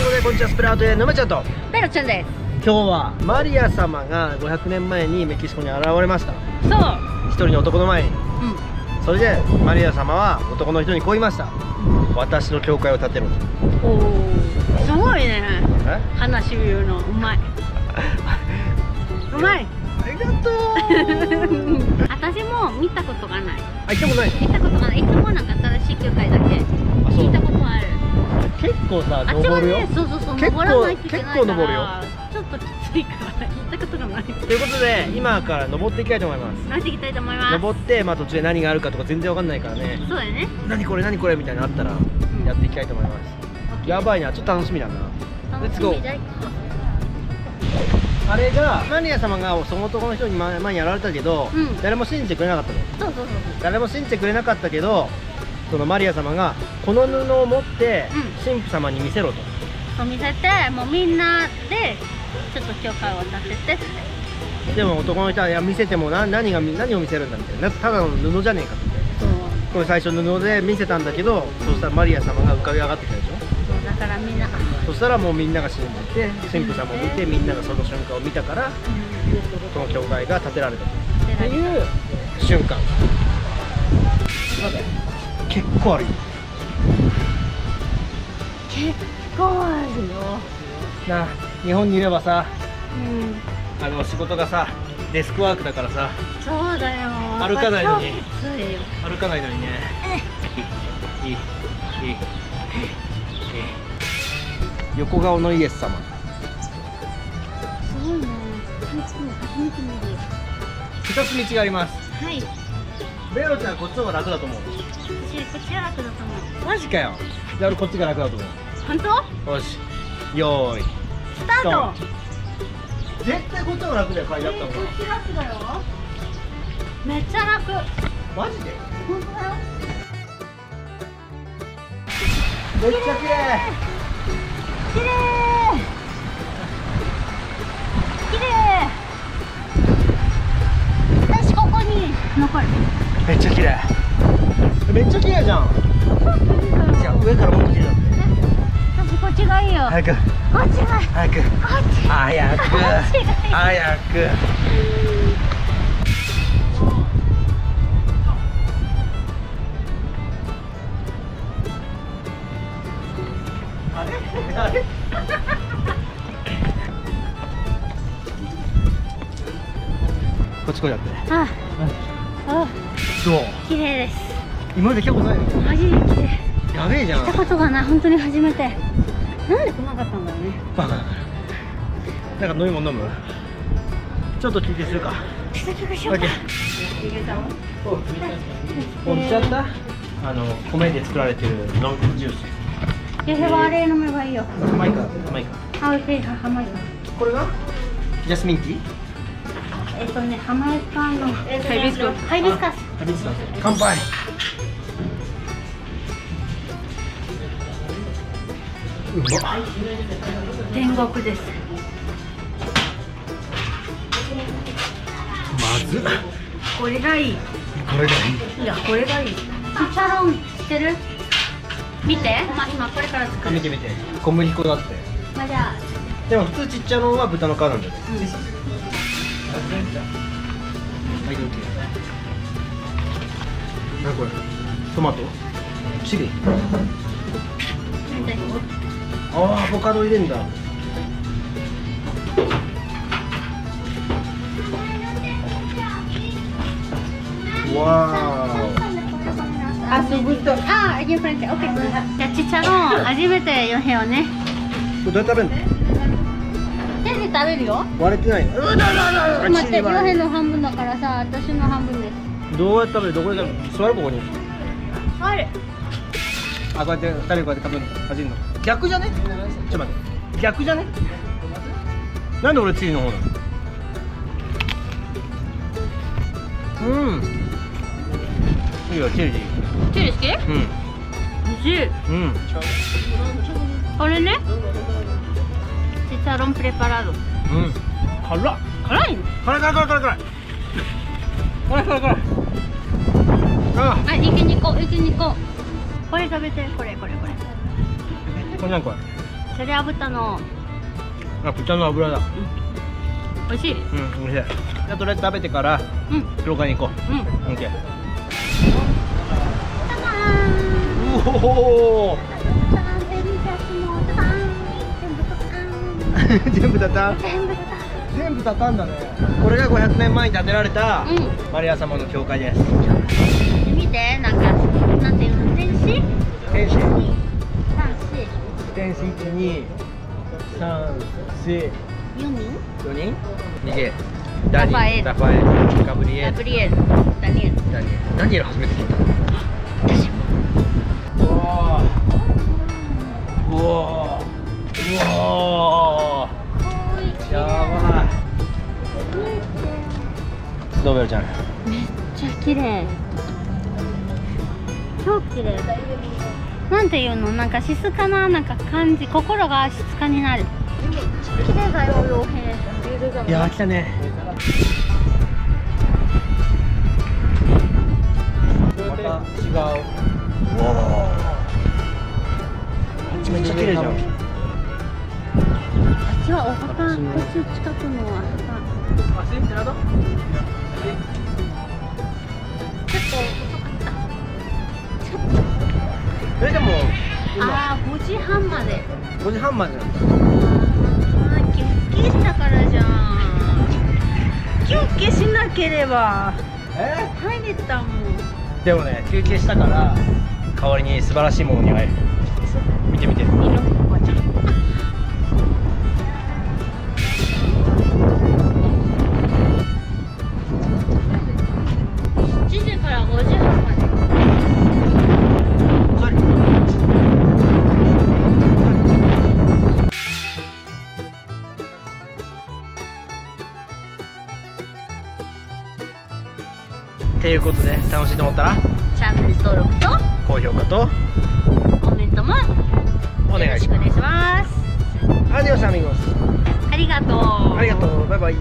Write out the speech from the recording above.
とい。うことでこんにちはスプラウトで沼ちゃんとペロちゃんです今日はマリア様が500年前にメキシコに現れました。そう。一人の男の前に。うん。それでマリア様は男の人にこう言いました。私の教会を建てろとおおすごいね。え？話言うのうまい。うまい。ありがとう。私も見たことがない。あ行ったことない見たことがない。いつもなんか新しい教会だけ。聞いたことある。結構さ登るよ。ねそうそうそう結構結構登るよ。ちょっときついから行ったことがないということで今から登っていきたいと思います。乗っていきたいと思います。登って、まあ、途中で何があるかとか全然わかんないからね。そうだよね。何これ何これみたいなのあったらやっていきたいと思います。やばいなちょっと楽しみだな。楽しみだいあれがマリア様がその男の人に前前にやられたけど、うん。誰も信じてくれなかったの。そうそうそう。誰も信じてくれなかったけどそのマリア様がこの布を持ってう神父様に見せろと、そう見せてもうみんなでちょっと教会を建てて。でも男の人はいや見せてもな何が何を見せるんだみたいな。ただの布じゃねえかみたいなこれ最初布で見せたんだけどそしたらマリア様が浮かび上がってきたでしょ。だからみんなそしたらもうみんなが信じて神父様を見てみんながその瞬間を見たからその教会が建てられた。っていう瞬間結構あるよ。結構あるよ。なあ日本にいればさ、うん、あの仕事がさデスクワークだからさそうだよ。歩かないのに。歩かないのにね。いいいいいい。横顔のイエス様。すごいね初めて見る2つ道があります。はい。ベロちゃんこっちの方が楽だと思う。私こっちが楽だと思う。マジかよ。じゃあ俺こっちが楽だと思本当？うよし。よーい。スタート。絶対こっちの方が楽だよ階段った方がこっち楽だよ。めっちゃ楽。マジで？本当だよ。めっちゃ綺麗綺麗早く。こっち早く。早く。早く。こっち来いだって。ああ。どう？綺麗です。今まで来たことないの？マジで綺麗やべえじゃん。来たことがない。本当に初めてなんで来なかったんだろうね。バカだからなんか飲み物飲む？ちょっと休憩するか。試着しようか。OK おっちゃった？あの米で作られてる飲むジュース。いやあれ飲めばいいよ。甘いか甘いかあ、おいしい、甘いかこれが？ジャスミンティー？えっとね、ハマイカのハイビスカス。ハイビスカス。ハビスカス。乾杯天国です。まず。っこれがいい。これがいい。いや、これがいい。チャロンしてる？見て、まあ、今これから作る。見て見て。小麦粉だって。まあ、じゃあ。でも普通ちっちゃいのは豚の皮なんだよね。うん。はい、どうぞ。何これ？トマト？チリ？ああ、アボカド入れんだ。わあ、そうぶっとあ、あ、ユーフレンチ、オッケーじゃあ、ちっちゃの初めて4部をねーこれどうやって食べんの手で食べるよ割れてないのうわだだだだ待って、4チリ割れ辺の半分だからさ、私の半分ですどうやって食べるどこで食べる座るここにあれあ、こうやって二人こうやって食べるの？かじるの？逆じゃね？ちょっと待って。逆じゃね？なんで俺チリの方なの？うん。いいよ、チリでいい。チリ好き？うん。美味しい。うん。これね？チチャロンプレパラード。うん。辛っ。辛い？の辛い辛い辛い辛い。辛い辛い辛い。辛いにこ、いけにここれ食べて、これこれこれ。これ何これ？チそれは豚の。あ豚の油だ。美味しい。うん美味しい。じゃあとりあえず食べてからうん。廊下に行こう。ん。う OK タおおタンデリシャスのタタン全部タタン全部た全部タタン全部畳んだねこれが500年前に建てられたうんマリア様の教会です見てなんか天使天使天使1 2 3 4 4人4人逃げダニラファエルラファエルガブリエルガブリエルダニエルダニエルダニエル初めて聞いたうわうわやばいどうベルちゃんめっちゃ綺麗超綺麗なんていうのなんか静かななんか感じ心が静かになる。綺麗だよ傭兵いやー来たね5時半までなんだあー休憩したからじゃん。休憩しなければ。え？入れたもん。でもね休憩したから代わりに素晴らしいものに会える。見て見て。いいのていうことで楽しいと思ったら？チャンネル登録と高評価と？コメントもお願いしまよろしますす。アディオスアミゴス。ありがとう。ありがとう。バイバイ